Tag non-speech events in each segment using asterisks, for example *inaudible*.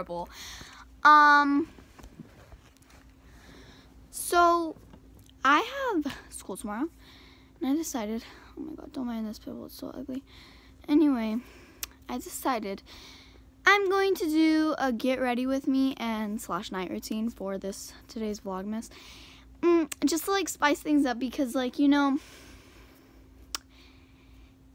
horrible. Um so I have school tomorrow and I decided oh my god, don't mind this pimple, it's so ugly. Anyway, I decided I'm going to do a get ready with me and slash night routine for this today's vlogmas. Mm, just to like spice things up because like you know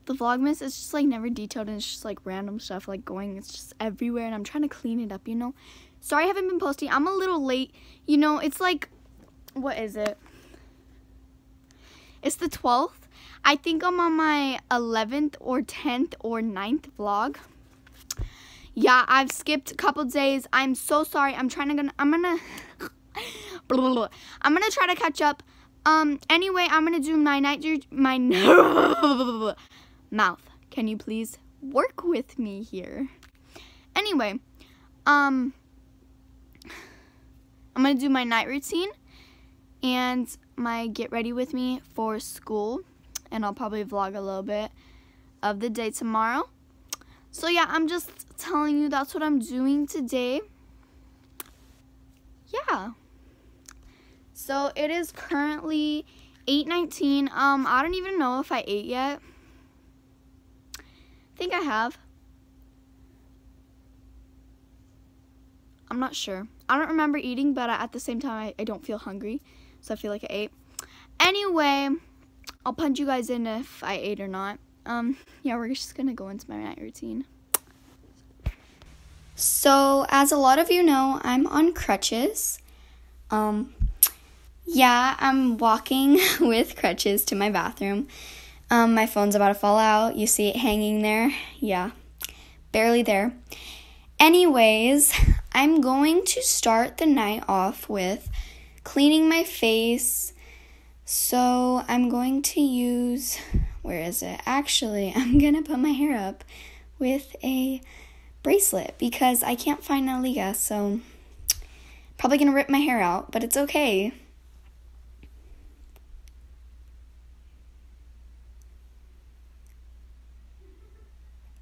the vlogmas is just like never detailed and it's just like random stuff like going it's just everywhere and I'm trying to clean it up you know? Sorry I haven't been posting I'm a little late you know? It's like what is it? It's the 12th I think I'm on my 11th or 10th or 9th vlog. Yeah I've skipped a couple days. I'm so sorry. I'm trying to gonna I'm gonna blah, *laughs* blah, blah. I'm gonna try to catch up. Um anyway I'm gonna do my night my *laughs* mouth. Can you please work with me here? Anyway, um, I'm going to do my night routine and my get ready with me for school. And I'll probably vlog a little bit of the day tomorrow. So yeah, I'm just telling you that's what I'm doing today. Yeah. So it is currently 8.19. Um, I don't even know if I ate yet. Think I have. I'm not sure. I don't remember eating, but at the same time, I, I don't feel hungry. So I feel like I ate. Anyway, I'll punch you guys in if I ate or not. Um, *laughs* yeah, we're just going to go into my night routine. So, as a lot of you know, I'm on crutches. Um, yeah, I'm walking *laughs* with crutches to my bathroom. Um, my phone's about to fall out. You see it hanging there? Yeah, barely there. Anyways, *laughs* I'm going to start the night off with cleaning my face. So I'm going to use, where is it? Actually, *laughs* I'm going to put my hair up with a bracelet because I can't find a liga. So probably going to rip my hair out, but it's okay.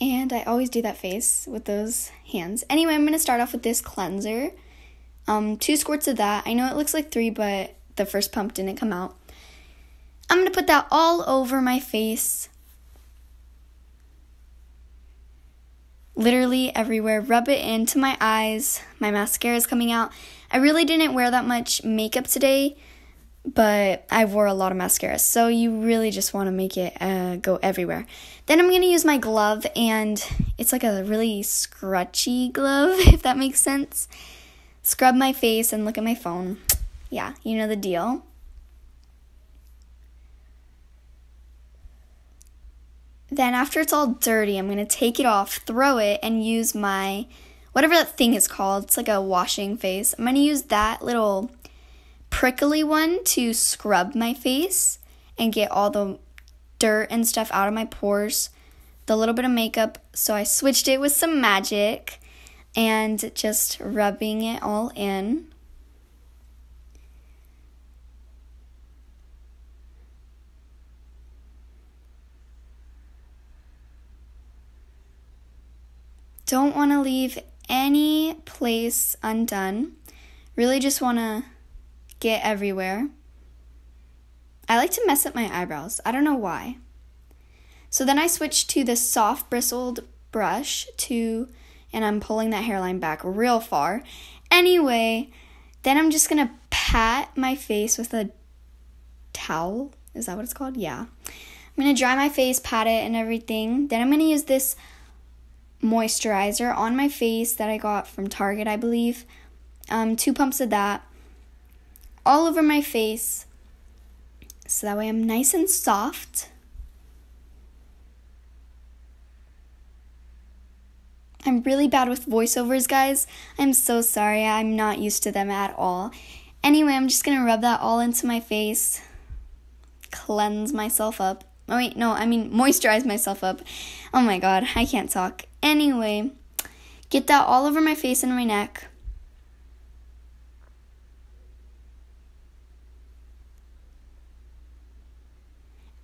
And I always do that face with those hands. Anyway, I'm going to start off with this cleanser. Um, two squirts of that. I know it looks like three, but the first pump didn't come out. I'm going to put that all over my face. Literally everywhere. Rub it into my eyes. My mascara is coming out. I really didn't wear that much makeup today but I wore a lot of mascara, so you really just want to make it uh, go everywhere. Then I'm going to use my glove, and it's like a really scrutchy glove, *laughs* if that makes sense. Scrub my face and look at my phone. Yeah, you know the deal. Then, after it's all dirty, I'm going to take it off, throw it, and use my whatever that thing is called. It's like a washing face. I'm going to use that little prickly one to scrub my face and get all the dirt and stuff out of my pores. The little bit of makeup, so I switched it with some magic and just rubbing it all in. Don't want to leave any place undone. Really just want to get everywhere. I like to mess up my eyebrows. I don't know why. So then I switched to the soft bristled brush to, and I'm pulling that hairline back real far. Anyway, then I'm just gonna pat my face with a towel. Is that what it's called? Yeah. I'm gonna dry my face, pat it, and everything. Then I'm gonna use this moisturizer on my face that I got from Target, I believe. Um, two pumps of that all over my face so that way I'm nice and soft. I'm really bad with voiceovers, guys. I'm so sorry. I'm not used to them at all. Anyway, I'm just gonna rub that all into my face, cleanse myself up. Oh, wait, no, I mean moisturize myself up. Oh my god, I can't talk. Anyway, get that all over my face and my neck.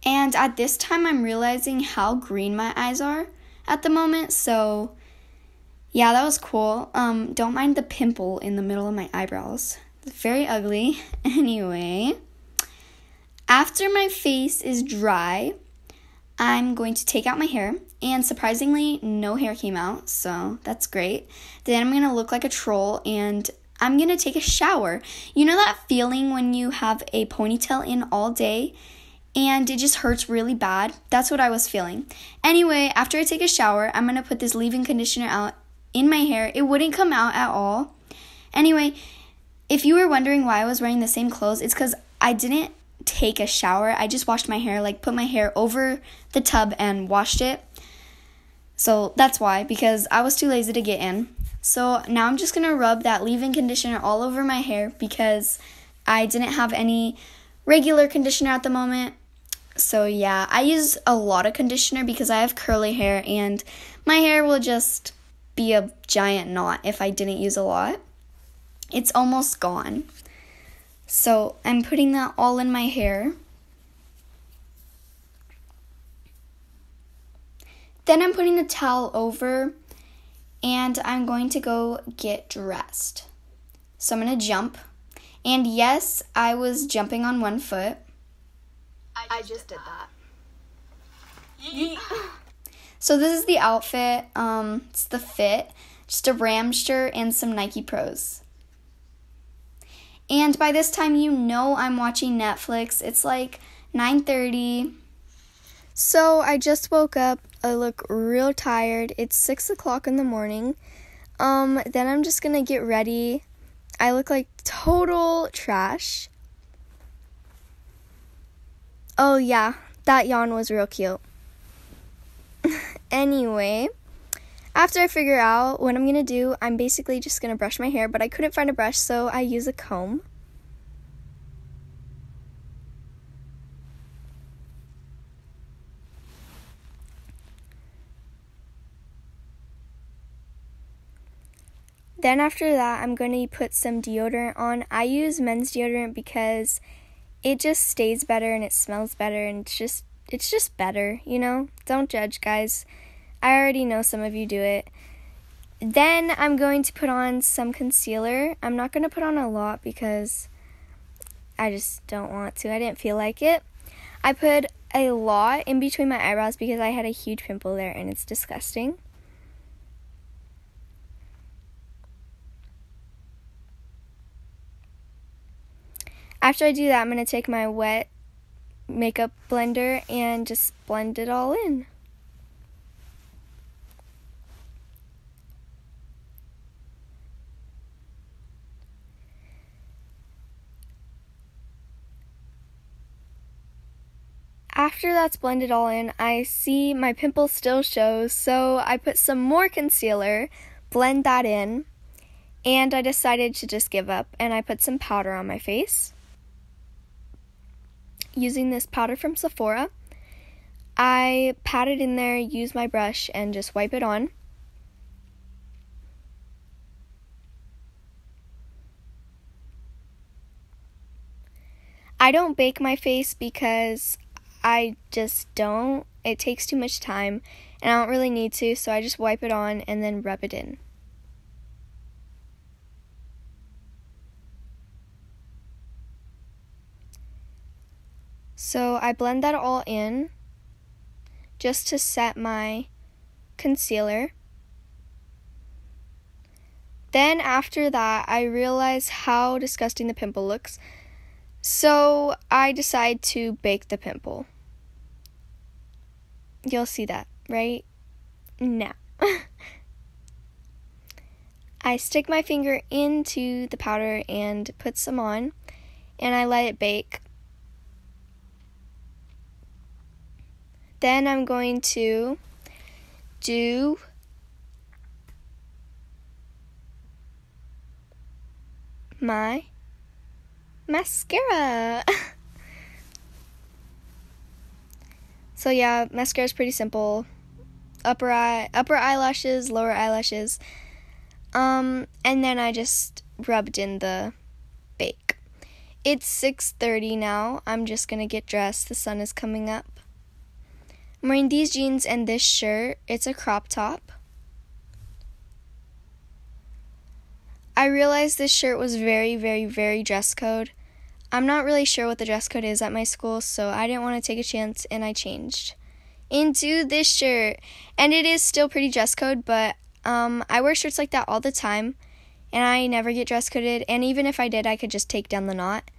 And at this time, I'm realizing how green my eyes are at the moment. So yeah, that was cool. Um, don't mind the pimple in the middle of my eyebrows. It's very ugly. *laughs* Anyway, after my face is dry, I'm going to take out my hair, and surprisingly, no hair came out, so that's great. Then I'm gonna look like a troll and I'm gonna take a shower. You know that feeling when you have a ponytail in all day and it just hurts really bad? That's what I was feeling. Anyway, after I take a shower, I'm gonna put this leave in conditioner out in my hair. It wouldn't come out at all. Anyway, if you were wondering why I was wearing the same clothes, it's because I didn't take a shower. I just washed my hair, like put my hair over the tub and washed it. So that's why, because I was too lazy to get in. So now I'm just gonna rub that leave in conditioner all over my hair because I didn't have any regular conditioner at the moment. So yeah, I use a lot of conditioner because I have curly hair and my hair will just be a giant knot if I didn't use a lot. It's almost gone. So I'm putting that all in my hair. Then I'm putting the towel over and I'm going to go get dressed. So I'm going to jump. And yes, I was jumping on one foot. I just did that. *laughs* So this is the outfit. Um, it's the fit, just a ram shirt and some Nike Pros. And by this time, you know I'm watching Netflix. It's like 9:30. So I just woke up. I look real tired. It's six o'clock in the morning. Um, then I'm just gonna get ready. I look like total trash. Oh yeah, that yawn was real cute. *laughs* anyway, after I figure out what I'm gonna do, I'm basically just gonna brush my hair, but I couldn't find a brush, so I use a comb. Then after that, I'm going to put some deodorant on. I use men's deodorant because it just stays better and it smells better and it's just it's just better, you know? Don't judge, guys. I already know some of you do it. Then I'm going to put on some concealer. I'm not going to put on a lot because I just don't want to. I didn't feel like it. I put a lot in between my eyebrows because I had a huge pimple there and it's disgusting. After I do that, I'm going to take my wet makeup blender and just blend it all in. After that's blended all in, I see my pimple still shows, so I put some more concealer, blend that in, and I decided to just give up and I put some powder on my face using this powder from Sephora. I pat it in there, use my brush, and just wipe it on. I don't bake my face because I just don't. It takes too much time and I don't really need to, so I just wipe it on and then rub it in. So I blend that all in just to set my concealer. Then after that, I realize how disgusting the pimple looks. So I decide to bake the pimple. You'll see that right now. *laughs* I stick my finger into the powder and put some on, and I let it bake Then I'm going to do my mascara. *laughs* so yeah, mascara is pretty simple. Upper eye, upper eyelashes, lower eyelashes. Um, and then I just rubbed in the bake. It's 6:30 now. I'm just going to get dressed. The sun is coming up. I'm wearing these jeans and this shirt. It's a crop top. I realized this shirt was very, very, very dress code. I'm not really sure what the dress code is at my school, so I didn't want to take a chance and I changed into this shirt. And it is still pretty dress code, but um, I wear shirts like that all the time and I never get dress coded. And even if I did, I could just take down the knot.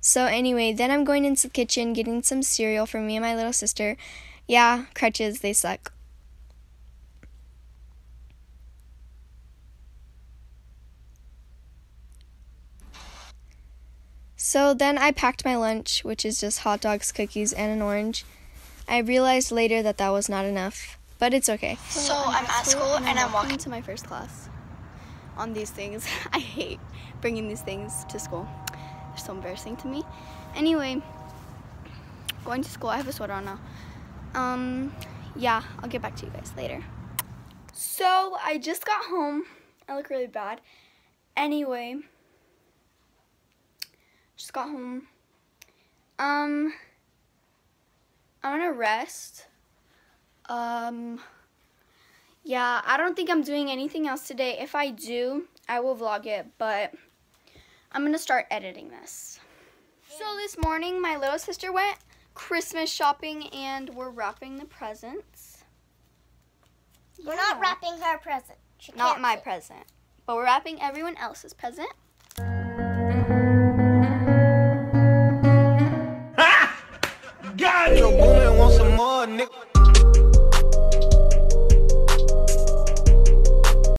So, anyway, then I'm going into the kitchen getting some cereal for me and my little sister. Yeah, crutches, they suck. So then I packed my lunch, which is just hot dogs, cookies, and an orange. I realized later that that was not enough, but it's okay. So, I'm, at school, and, I'm walking to my first class on these things. *laughs* I hate bringing these things to school. They're so embarrassing to me. Anyway, going to school. I have a sweater on now. Um, yeah, I'll get back to you guys later. So I just got home. I look really bad. Anyway, just got home. Um, I'm gonna rest. Um, yeah, I don't think I'm doing anything else today. If I do, I will vlog it, but I'm gonna start editing this. So this morning, my little sister went Christmas shopping and we're wrapping the presents. We're not wrapping her present. She Not my see. present, but we're wrapping everyone else's present. Got it. Your woman want some more, nigga.